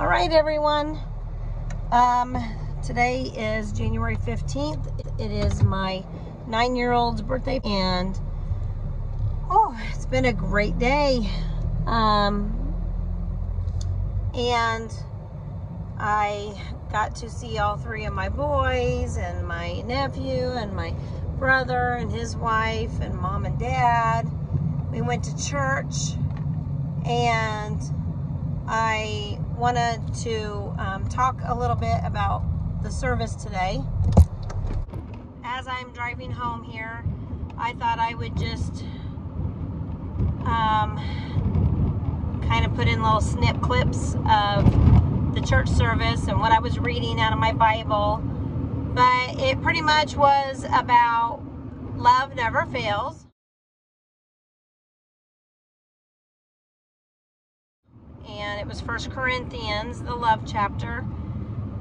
All right, everyone. Um, today is January 15th. It is my nine-year-old's birthday, and oh, it's been a great day. Um, and I got to see all three of my boys and my nephew and my brother and his wife and mom and dad. We went to church and I wanted to um, talk a little bit about the service today. As I'm driving home here, I thought I would just um, kind of put in little snip clips of the church service and what I was reading out of my Bible. But it pretty much was about love never fails. And it was First Corinthians, the love chapter.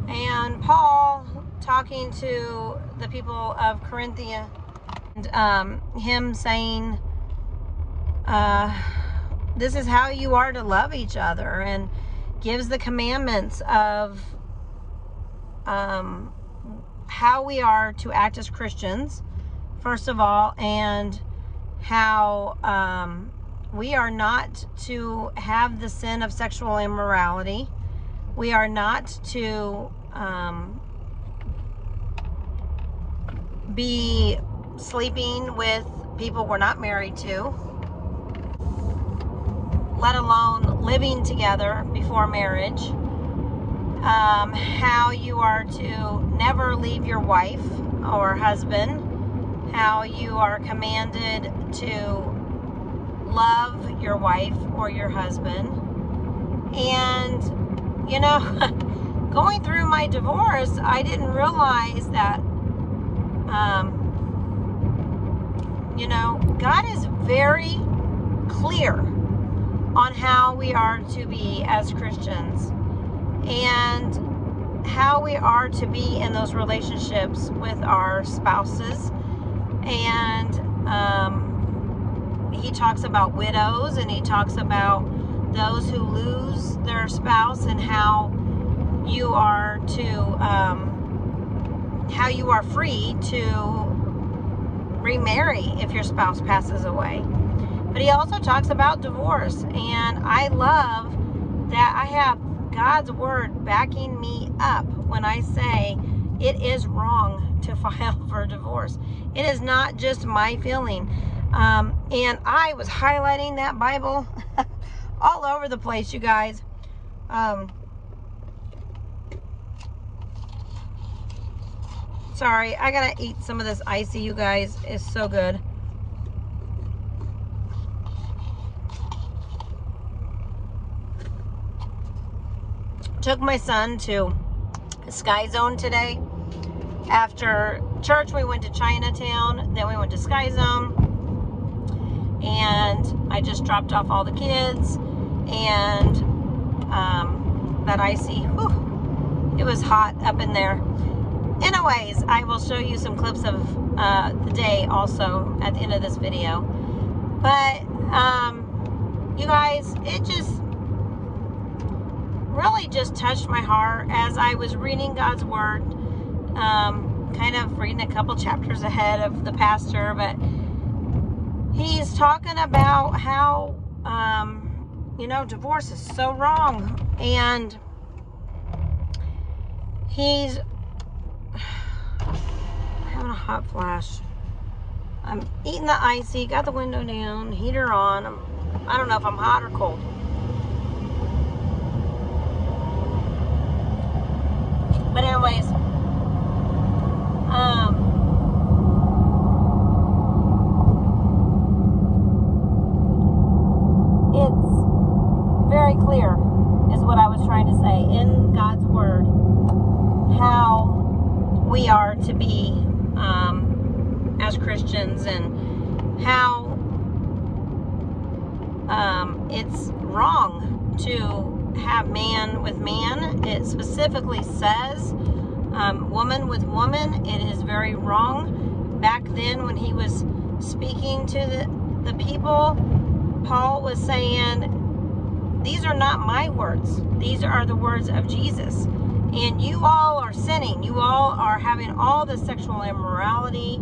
And Paul talking to the people of Corinthia and um, him saying, uh, this is how you are to love each other and gives the commandments of um, how we are to act as Christians, first of all, and how um, we are not to have the sin of sexual immorality. We are not to um, be sleeping with people we're not married to let alone living together before marriage. Um, how you are to never leave your wife or husband. How you are commanded to love your wife or your husband. And, you know, going through my divorce, I didn't realize that, um, you know, God is very clear on how we are to be as Christians and how we are to be in those relationships with our spouses. And um, he talks about widows and he talks about those who lose their spouse and how you are to, um, how you are free to remarry if your spouse passes away. But he also talks about divorce. And I love that I have God's word backing me up when I say it is wrong to file for divorce. It is not just my feeling. Um, and I was highlighting that Bible all over the place, you guys. Um, sorry, I gotta eat some of this icy, you guys. It's so good. took my son to Sky Zone today. After church, we went to Chinatown. Then we went to Sky Zone. And I just dropped off all the kids. And um, that icy, whew, it was hot up in there. Anyways, I will show you some clips of uh, the day also at the end of this video. But, um, you guys, it just really just touched my heart as I was reading God's Word. Um, kind of reading a couple chapters ahead of the pastor, but he's talking about how, um, you know, divorce is so wrong. And he's having a hot flash. I'm eating the icy, got the window down, heater on. I'm, I don't know if I'm hot or cold. But anyways, um, it's very clear, is what I was trying to say, in God's Word, how we are to be um, as Christians and how um, it's wrong to have man with man. It specifically says um, woman with woman. It is very wrong. Back then, when he was speaking to the, the people, Paul was saying, these are not my words. These are the words of Jesus. And you all are sinning. You all are having all the sexual immorality,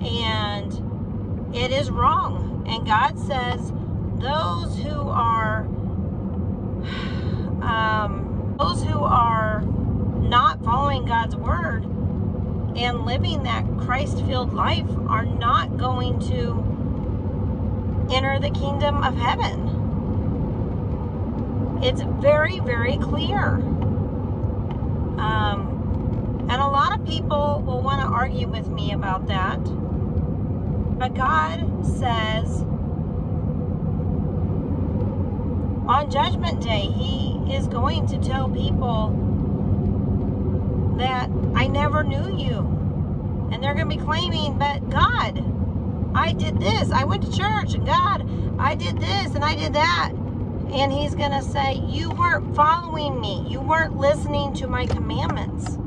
and it is wrong. And God says, those who are, um, those who are not following God's word and living that Christ-filled life are not going to enter the kingdom of heaven. It's very, very clear. Um, and a lot of people will want to argue with me about that. But God says on Judgment Day, He is going to tell people that I never knew you. And they're going to be claiming, but God, I did this. I went to church, and God, I did this, and I did that. And He's going to say, You weren't following me, you weren't listening to my commandments.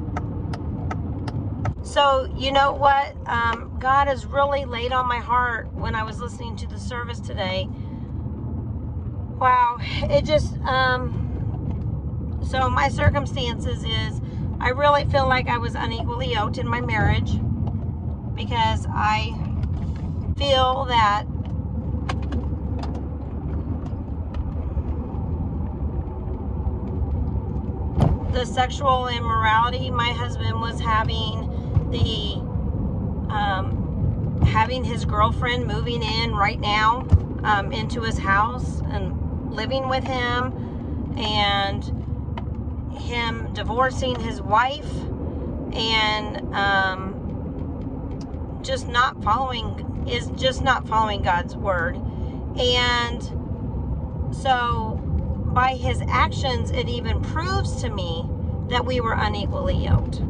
So, you know what? Um, God has really laid on my heart when I was listening to the service today. Wow, it just, um, so my circumstances is I really feel like I was unequally yoked in my marriage because I feel that the sexual immorality my husband was having the um, having his girlfriend moving in right now um, into his house and living with him and him divorcing his wife and um, just not following is just not following God's word and so by his actions it even proves to me that we were unequally yoked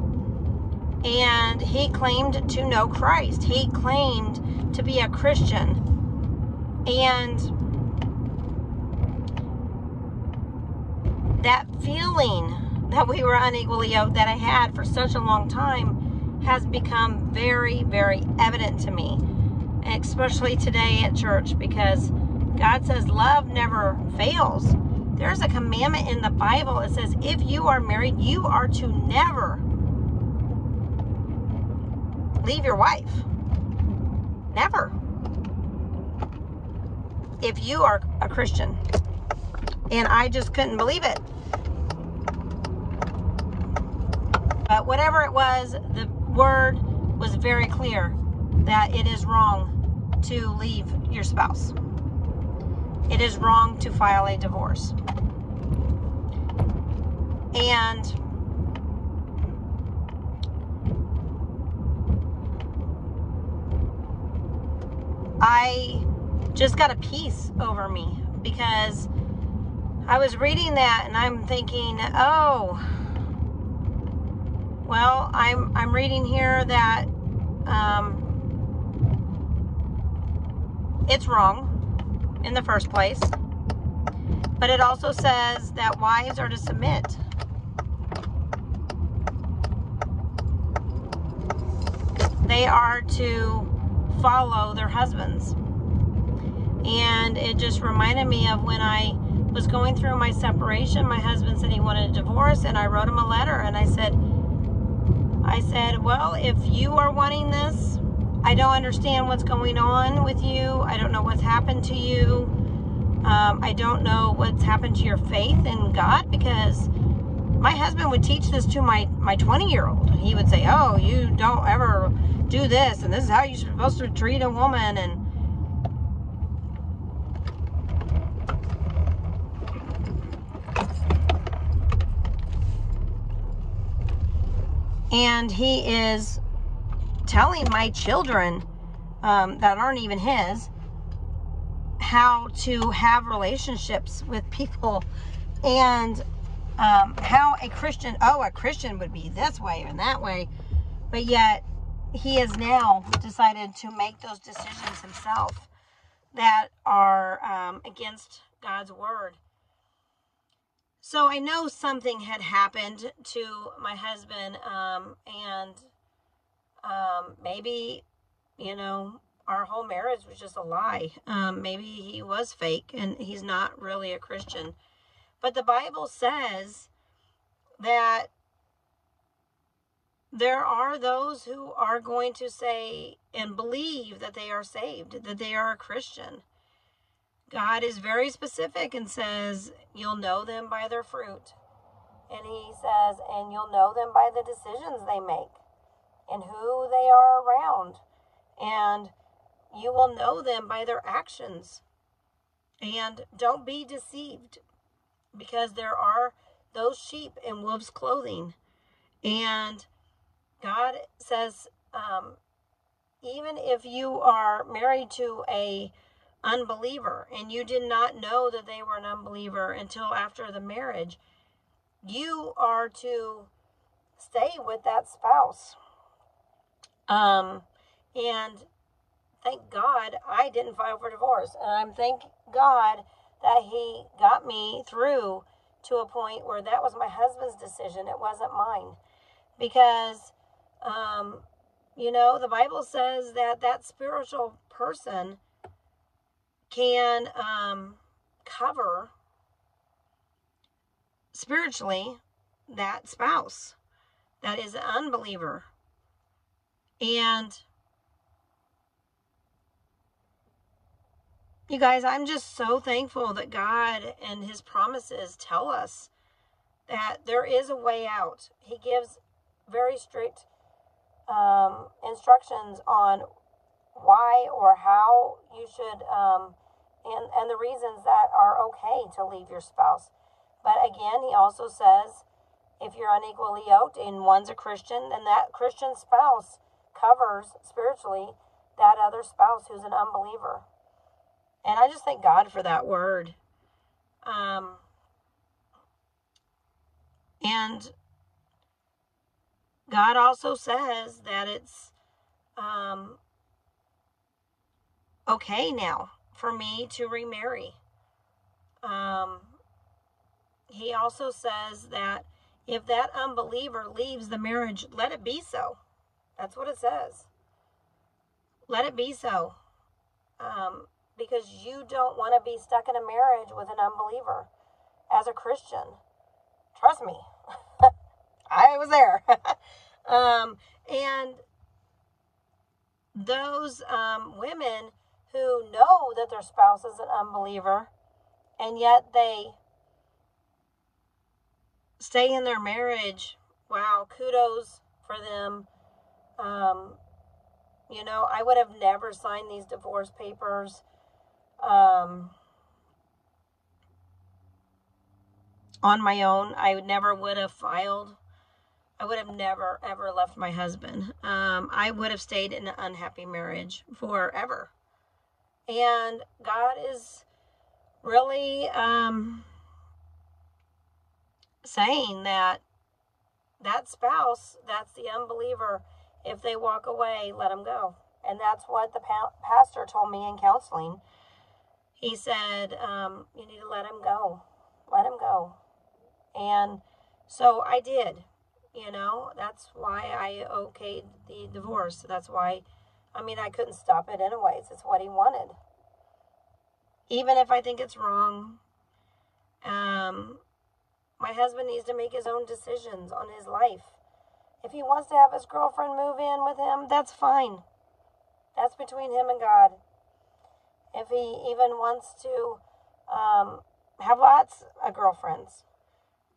and he claimed to know Christ. He claimed to be a Christian. And that feeling that we were unequally yoked that I had for such a long time has become very, very evident to me, especially today at church, because God says love never fails. There's a commandment in the Bible that says if you are married, you are to never leave your wife. Never. If you are a Christian. And I just couldn't believe it. But whatever it was, the word was very clear that it is wrong to leave your spouse. It is wrong to file a divorce. And I just got a peace over me because I was reading that and I'm thinking, oh, well, I'm I'm reading here that um, it's wrong in the first place, but it also says that wives are to submit. They are to follow their husbands. And it just reminded me of when I was going through my separation. My husband said he wanted a divorce, and I wrote him a letter, and I said, I said, well, if you are wanting this, I don't understand what's going on with you. I don't know what's happened to you. Um, I don't know what's happened to your faith in God because my husband would teach this to my my 20 year old. He would say, "Oh, you don't ever do this and this is how you're supposed to treat a woman and and he is telling my children um, that aren't even his how to have relationships with people and um, how a Christian, oh, a Christian would be this way and that way, but yet he has now decided to make those decisions himself that are um, against God's word. So I know something had happened to my husband, um, and um, maybe, you know, our whole marriage was just a lie. Um, maybe he was fake and he's not really a Christian. But the Bible says that there are those who are going to say and believe that they are saved, that they are a Christian. God is very specific and says, You'll know them by their fruit. And He says, And you'll know them by the decisions they make and who they are around. And you will know them by their actions. And don't be deceived because there are those sheep in wolves' clothing. And God says, um, even if you are married to a unbeliever and you did not know that they were an unbeliever until after the marriage, you are to stay with that spouse. Um, and thank God I didn't file for divorce. And I'm thank God that He got me through to a point where that was my husband's decision. It wasn't mine. Because, um, you know, the Bible says that that spiritual person can um, cover spiritually that spouse that is an unbeliever. And you guys, I'm just so thankful that God and His promises tell us that there is a way out. He gives very strict um, instructions on why or how you should, um, and, and the reasons that are okay to leave your spouse. But again, He also says if you're unequally yoked and one's a Christian, then that Christian spouse covers spiritually that other spouse who's an unbeliever. And I just thank God for that word. Um, and God also says that it's um, okay now for me to remarry. Um, he also says that if that unbeliever leaves the marriage, let it be so. That's what it says. Let it be so. Um, because you don't want to be stuck in a marriage with an unbeliever as a Christian. Trust me. I was there. um, and those um, women who know that their spouse is an unbeliever and yet they stay in their marriage, wow, kudos for them. Um, you know, I would have never signed these divorce papers. Um, on my own. I would never would have filed. I would have never ever left my husband. Um, I would have stayed in an unhappy marriage forever. And God is really um, saying that that spouse, that's the unbeliever, if they walk away, let them go. And that's what the pa- pastor told me in counseling. He said, um, You need to let him go. Let him go. And so I did. You know, that's why I okayed the divorce. That's why, I mean, I couldn't stop it anyways. It's what he wanted. Even if I think it's wrong, um, my husband needs to make his own decisions on his life. If he wants to have his girlfriend move in with him, that's fine. That's between him and God. If he even wants to um, have lots of girlfriends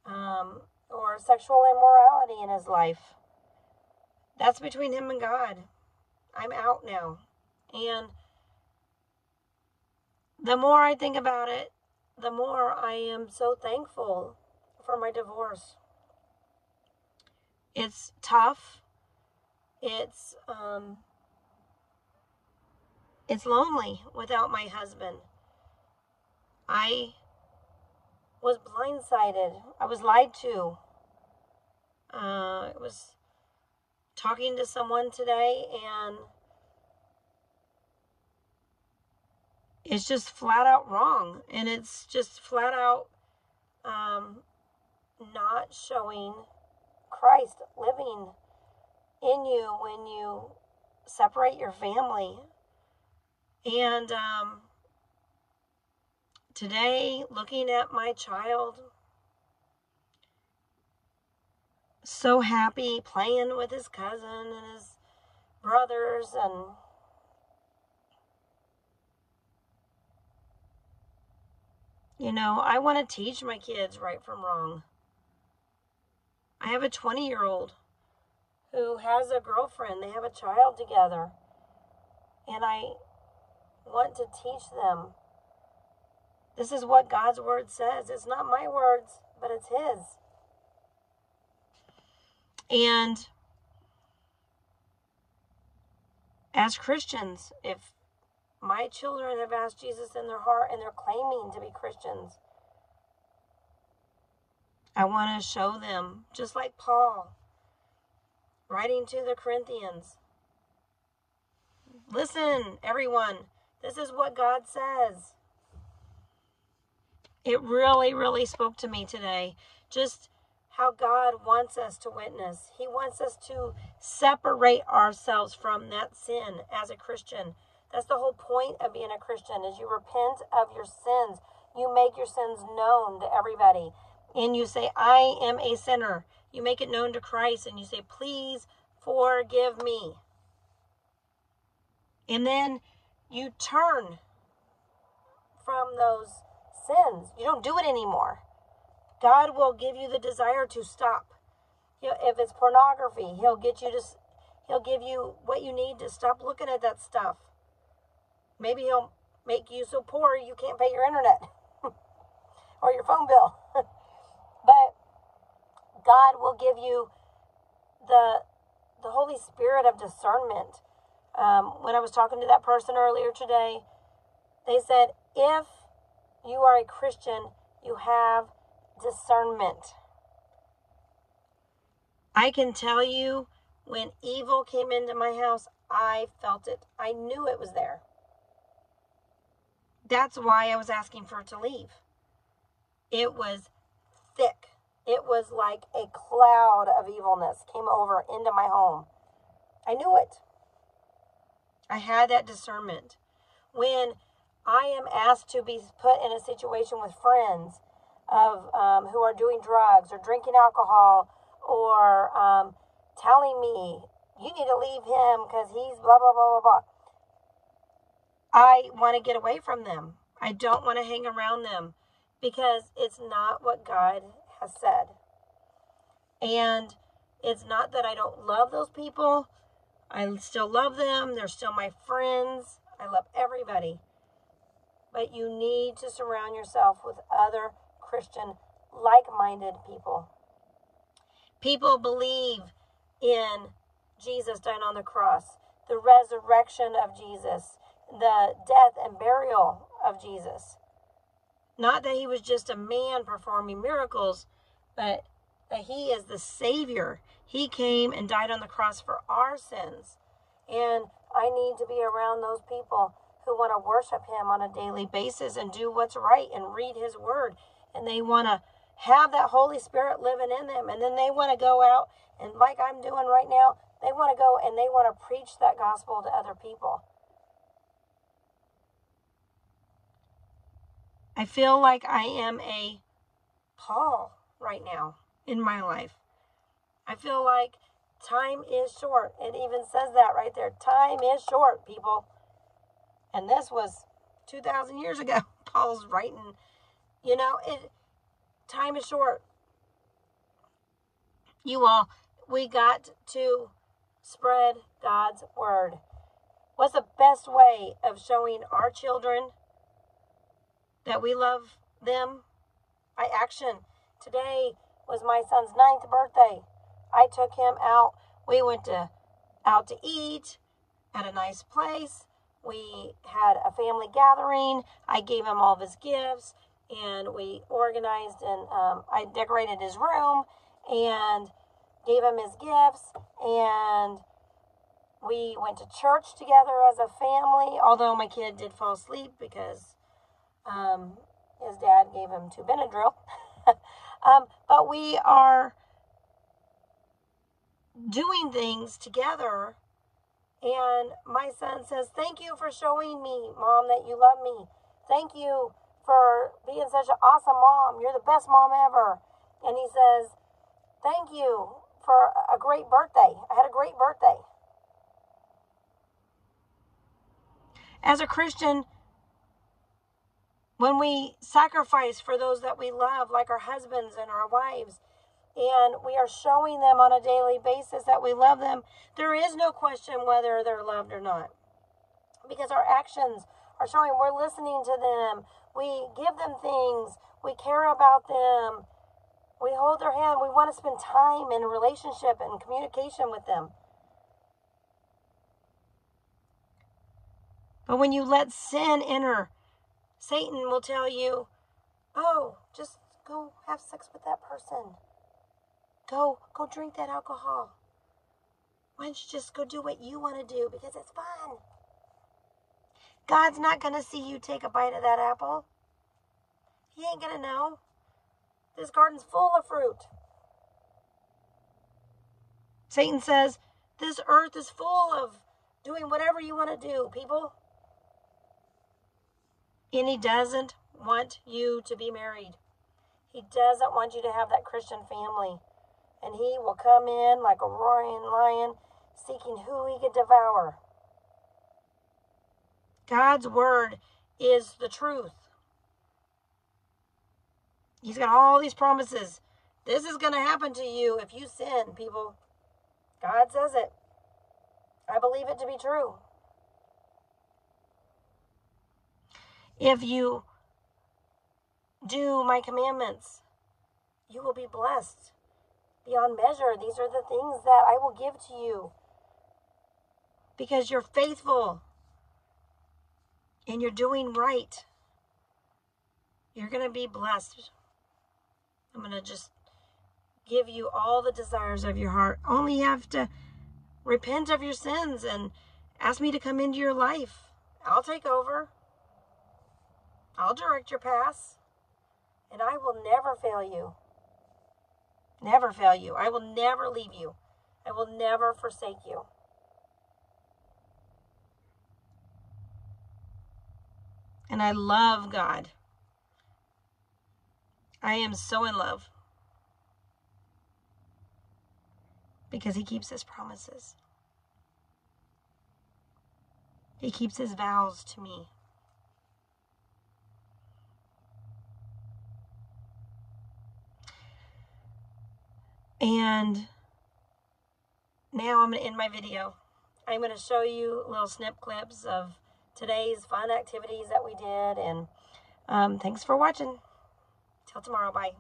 um, or sexual immorality in his life, that's between him and God. I'm out now. And the more I think about it, the more I am so thankful for my divorce. It's tough. It's um it's lonely without my husband. I was blindsided. I was lied to. Uh, I was talking to someone today and it's just flat out wrong and it's just flat out um, not showing Christ living in you when you separate your family. And um, today, looking at my child so happy playing with his cousin and his brothers and you know, I want to teach my kids right from wrong. I have a 20 year old who has a girlfriend, they have a child together, and I want to teach them. This is what God's word says. It's not my words, but it's His. And as Christians, if my children have asked Jesus in their heart and they're claiming to be Christians, I want to show them, just like Paul writing to the Corinthians. Listen, everyone, this is what God says. It really, really spoke to me today. Just how God wants us to witness. He wants us to separate ourselves from that sin as a Christian. That's the whole point of being a Christian is you repent of your sins. You make your sins known to everybody. And you say, I am a sinner. You make it known to Christ and you say, please forgive me. And then you turn from those sins. You don't do it anymore. God will give you the desire to stop. He'll, if it's pornography, He'll get you to, He'll give you what you need to stop looking at that stuff. Maybe He'll make you so poor you can't pay your internet or your phone bill. but God will give you the the Holy Spirit of discernment. Um, when I was talking to that person earlier today, they said, if you are a Christian, you have discernment. I can tell you when evil came into my house, I felt it. I knew it was there. That's why I was asking for it to leave. It was thick. It was like a cloud of evilness came over into my home. I knew it. I had that discernment. When I am asked to be put in a situation with friends of um, who are doing drugs or drinking alcohol or um, telling me you need to leave him because he's blah blah blah blah blah. I want to get away from them. I don't want to hang around them because it's not what God has said. And it's not that I don't love those people. I still love them. They're still my friends. I love everybody. But you need to surround yourself with other Christian, like minded people. People believe in Jesus dying on the cross, the resurrection of Jesus, the death and burial of Jesus. Not that he was just a man performing miracles, but that he is the Savior. He came and died on the cross for our sins. And I need to be around those people who want to worship him on a daily basis and do what's right and read his word and they want to have that Holy Spirit living in them. And then they want to go out and, like I'm doing right now, they want to go and they want to preach that gospel to other people. I feel like I am a Paul right now in my life. I feel like time is short. It even says that right there. Time is short, people. And this was 2,000 years ago. Paul's writing you know, it time is short. You all, we got to spread God's word. What's the best way of showing our children that we love them? By action. Today was my son's ninth birthday. I took him out. We went to out to eat at a nice place. We had a family gathering. I gave him all of his gifts and we organized and um, I decorated his room and gave him his gifts and we went to church together as a family although my kid did fall asleep because um, his dad gave him two benadryl. Um, but we are doing things together and my son says thank you for showing me mom that you love me. Thank you for being such an awesome mom. You're the best mom ever. And he says, Thank you for a great birthday. I had a great birthday. As a Christian, when we sacrifice for those that we love, like our husbands and our wives, and we are showing them on a daily basis that we love them, there is no question whether they're loved or not. Because our actions are showing we're listening to them, we give them things, we care about them, we hold their hand, we want to spend time in relationship and communication with them. But when you let sin enter, Satan will tell you, oh, just go have sex with that person. Go, go drink that alcohol. Why don't you just go do what you want to do because it's fun? God's not going to see you take a bite of that apple. He ain't going to know. This garden's full of fruit. Satan says, This earth is full of doing whatever you want to do, people. And he doesn't want you to be married. He doesn't want you to have that Christian family and he will come in like a roaring lion, seeking who he could devour. God's word is the truth. He's got all these promises. This is going to happen to you if you sin, people. God says it. I believe it to be true. If you do my commandments, you will be blessed beyond measure. These are the things that I will give to you because you're faithful and you're doing right. You're going to be blessed. I'm going to just give you all the desires of your heart. Only you have to repent of your sins and ask me to come into your life. I'll take over. I'll direct your path. And I will never fail you never fail you. I will never leave you. I will never forsake you. And I love God. I am so in love because He keeps His promises, He keeps His vows to me. And now I'm going to end my video. I'm going to show you little snip clips of today's fun activities that we did. And um, thanks for watching. Till tomorrow. Bye.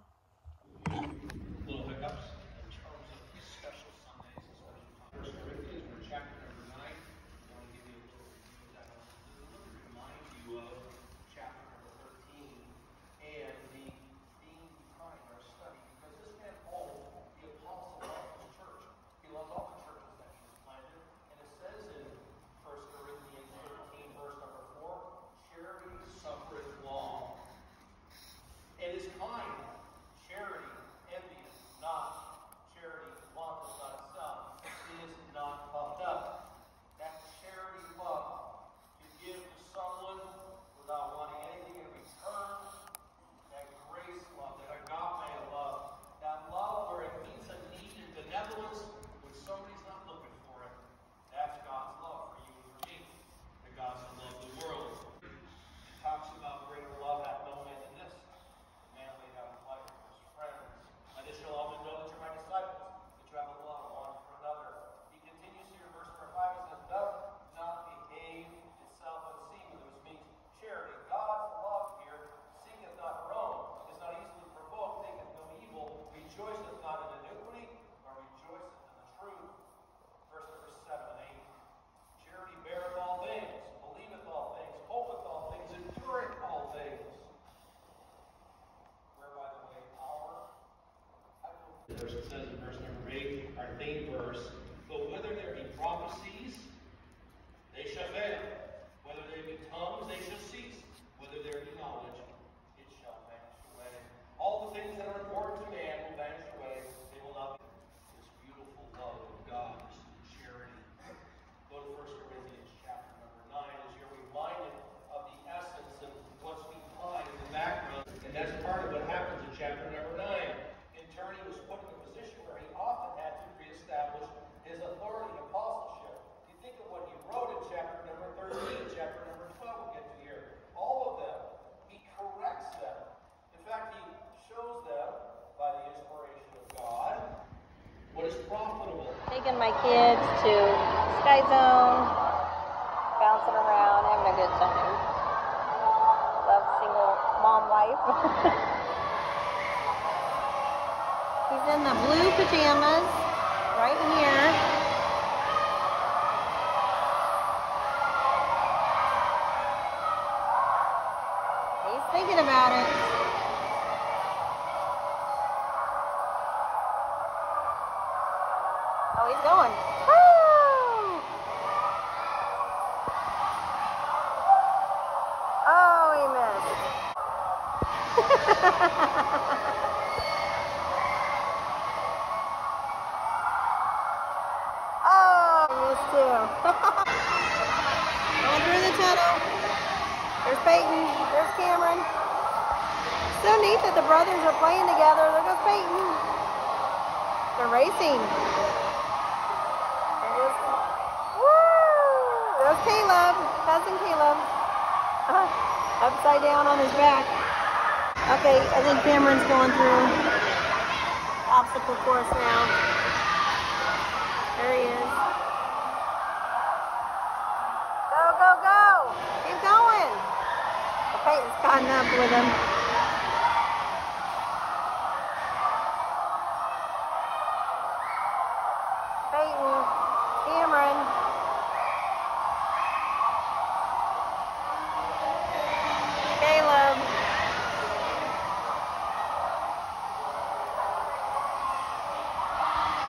Verse it says in verse number 8, our theme verse, But whether there be prophecies, they shall fail. Whether there be tongues, they shall cease. Whether there be knowledge, it shall vanish away. All the things that are important to man will vanish away. They will not be. This beautiful love of God, this charity. Go to 1 Corinthians chapter number 9 as you're reminded of the essence of what's behind in the background. And that's part of what happens in chapter number 9. In turn, he was put in a position where he often had to Taking my kids to Sky Zone, bouncing around, having a good time. Love single mom life. He's in the blue pajamas right here. He's thinking about it. Going. Woo! Oh, he missed. oh. There's Peyton. There's Cameron. So neat that the brothers are playing together. There goes Peyton. They're racing. There goes, woo! There's Caleb, cousin Caleb. Uh, upside down on his back. Okay, I think Cameron's going through obstacle course now. There he is. Go, go, go! Keep going! Well, Peyton's caught up with him.